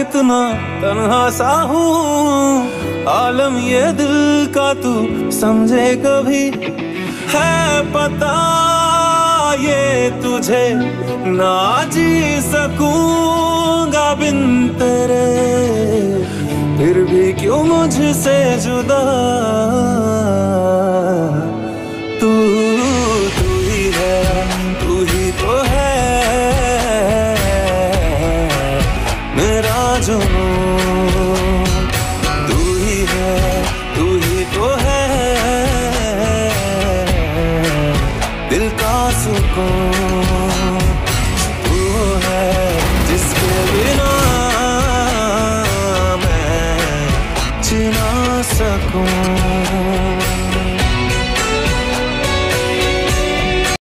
इतना तन्हा सा हूँ। आलम ये दिल का तू समझे कभी? है पता ये तुझे ना जी सकूँगा बिन तेरे। फिर भी क्यों मुझसे जुदा तू ही है, तू ही तो है। दिल का सुकून, तू है जिसके बिना मैं